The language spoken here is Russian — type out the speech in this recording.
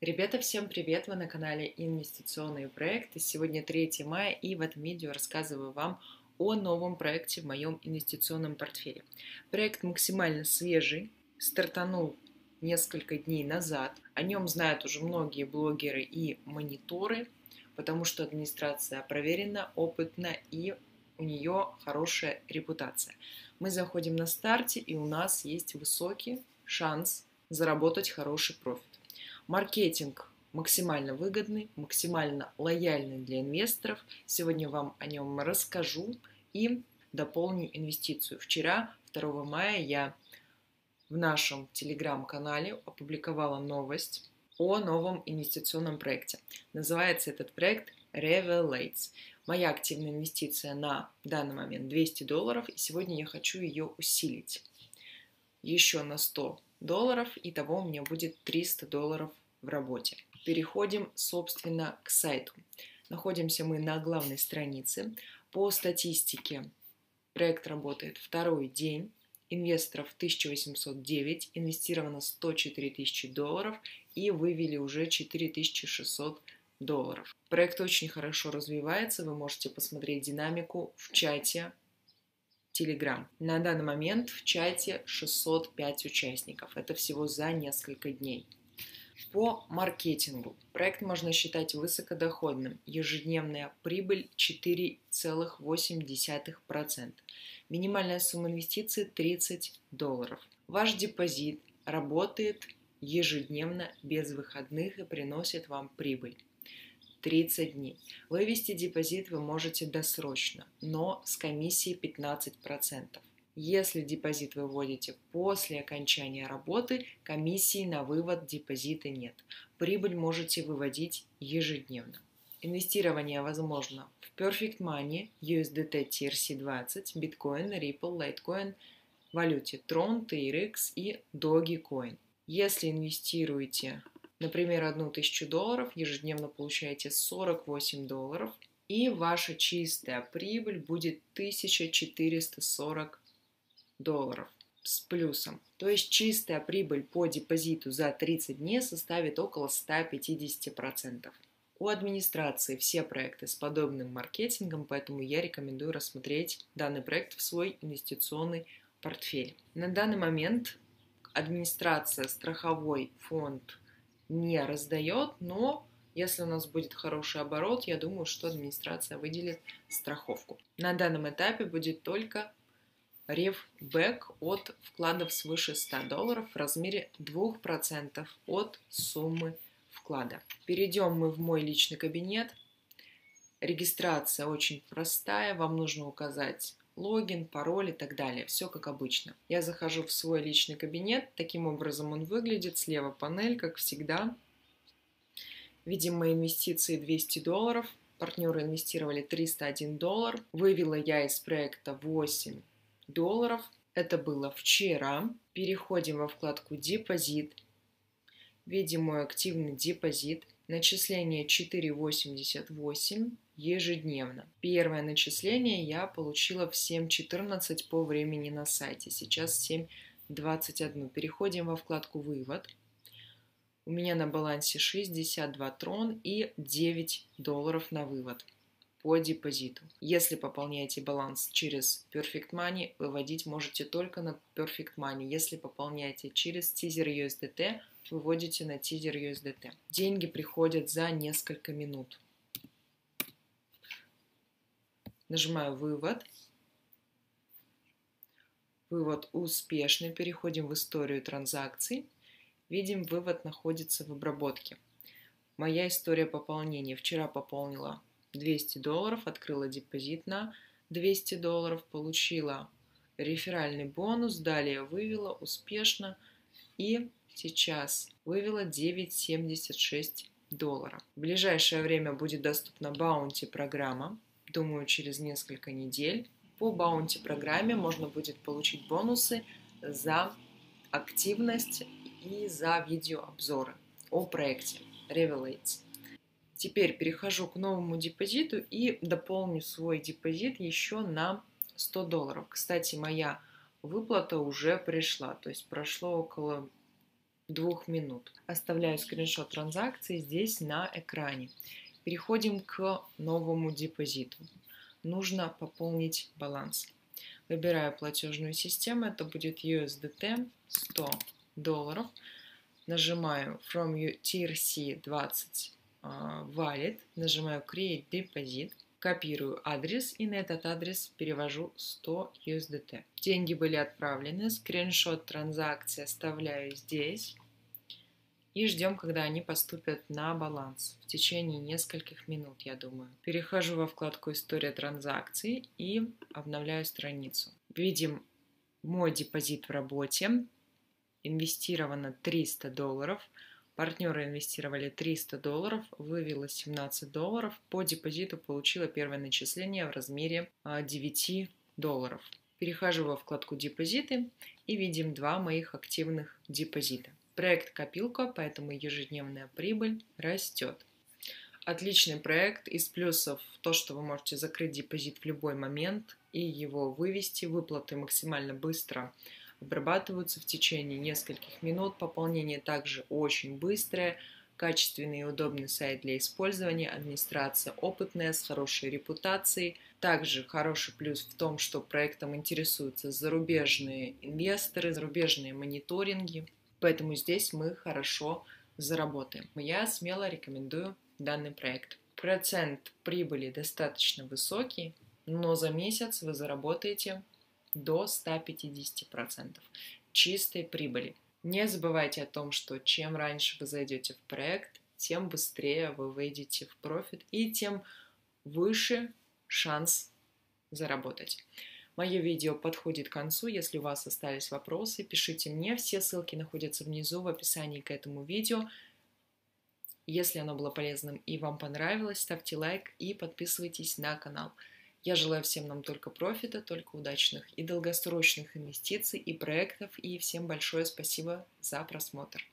Ребята, всем привет! Вы на канале Инвестиционные проекты. Сегодня 3 мая и в этом видео рассказываю вам о новом проекте в моем инвестиционном портфеле. Проект максимально свежий, стартанул несколько дней назад. О нем знают уже многие блогеры и мониторы, потому что администрация проверена, опытна и у нее хорошая репутация. Мы заходим на старте и у нас есть высокий шанс заработать хороший профит. Маркетинг максимально выгодный, максимально лояльный для инвесторов. Сегодня вам о нем расскажу и дополню инвестицию. Вчера, 2 мая, я в нашем телеграм-канале опубликовала новость о новом инвестиционном проекте. Называется этот проект Revelates. Моя активная инвестиция на данный момент 200 долларов, и сегодня я хочу ее усилить еще на 100 долларов, и того у меня будет 300 долларов в работе. Переходим, собственно, к сайту. Находимся мы на главной странице. По статистике проект работает второй день. Инвесторов 1809, инвестировано 104 тысячи долларов и вывели уже 4600 долларов. Проект очень хорошо развивается, вы можете посмотреть динамику в чате Telegram. На данный момент в чате 605 участников. Это всего за несколько дней. По маркетингу. Проект можно считать высокодоходным. Ежедневная прибыль 4,8%. Минимальная сумма инвестиций 30 долларов. Ваш депозит работает ежедневно без выходных и приносит вам прибыль. 30 дней. Вывести депозит вы можете досрочно, но с комиссией 15%. Если депозит выводите после окончания работы, комиссии на вывод депозита нет. Прибыль можете выводить ежедневно. Инвестирование возможно в Perfect Money, USDT TRC20, Bitcoin, Ripple, Litecoin, валюте Tron, TRX и Dogecoin. Если инвестируете Например, одну тысячу долларов ежедневно получаете 48 долларов, и ваша чистая прибыль будет 1440 долларов с плюсом. То есть чистая прибыль по депозиту за 30 дней составит около 150%. У администрации все проекты с подобным маркетингом, поэтому я рекомендую рассмотреть данный проект в свой инвестиционный портфель. На данный момент администрация страховой фонд не раздает, но если у нас будет хороший оборот, я думаю, что администрация выделит страховку. На данном этапе будет только ревбэк от вкладов свыше 100 долларов в размере 2% от суммы вклада. Перейдем мы в мой личный кабинет. Регистрация очень простая. Вам нужно указать логин, пароль и так далее. Все как обычно. Я захожу в свой личный кабинет. Таким образом он выглядит. Слева панель, как всегда. Видим мои инвестиции 200 долларов. Партнеры инвестировали 301 доллар. Вывела я из проекта 8 долларов. Это было вчера. Переходим во вкладку «Депозит». Видим мой активный депозит. Начисление 4,88 ежедневно. Первое начисление я получила в 7.14 по времени на сайте. Сейчас 7.21. Переходим во вкладку «Вывод». У меня на балансе 62 трон и 9 долларов на вывод по депозиту. Если пополняете баланс через Perfect Money, выводить можете только на Perfect Money. Если пополняете через Teaser USDT, выводите на Teaser USDT. Деньги приходят за несколько минут. Нажимаю «Вывод». Вывод успешный. Переходим в историю транзакций. Видим, вывод находится в обработке. Моя история пополнения. Вчера пополнила 200 долларов, открыла депозит на 200 долларов, получила реферальный бонус, далее вывела успешно и сейчас вывела 9,76 доллара. В ближайшее время будет доступна баунти программа думаю, через несколько недель. По баунти программе можно будет получить бонусы за активность и за видеообзоры о проекте Revelates. Теперь перехожу к новому депозиту и дополню свой депозит еще на 100 долларов. Кстати, моя выплата уже пришла, то есть прошло около двух минут. Оставляю скриншот транзакции здесь на экране. Переходим к новому депозиту. Нужно пополнить баланс. Выбираю платежную систему, это будет USDT 100 долларов. Нажимаю From TRC 20 uh, Wallet, нажимаю Create Deposit, копирую адрес и на этот адрес перевожу 100 USDT. Деньги были отправлены, скриншот транзакции оставляю здесь и ждем, когда они поступят на баланс в течение нескольких минут, я думаю. Перехожу во вкладку «История транзакций» и обновляю страницу. Видим мой депозит в работе. Инвестировано 300 долларов. Партнеры инвестировали 300 долларов, вывела 17 долларов. По депозиту получила первое начисление в размере 9 а, долларов. Перехожу во вкладку «Депозиты» и видим два моих активных депозита. Проект копилка, поэтому ежедневная прибыль растет. Отличный проект. Из плюсов то, что вы можете закрыть депозит в любой момент и его вывести. Выплаты максимально быстро обрабатываются в течение нескольких минут. Пополнение также очень быстрое. Качественный и удобный сайт для использования. Администрация опытная, с хорошей репутацией. Также хороший плюс в том, что проектом интересуются зарубежные инвесторы, зарубежные мониторинги. Поэтому здесь мы хорошо заработаем. Я смело рекомендую данный проект. Процент прибыли достаточно высокий, но за месяц вы заработаете до 150% чистой прибыли. Не забывайте о том, что чем раньше вы зайдете в проект, тем быстрее вы выйдете в профит и тем выше шанс заработать. Мое видео подходит к концу. Если у вас остались вопросы, пишите мне. Все ссылки находятся внизу в описании к этому видео. Если оно было полезным и вам понравилось, ставьте лайк и подписывайтесь на канал. Я желаю всем нам только профита, только удачных и долгосрочных инвестиций и проектов. И всем большое спасибо за просмотр.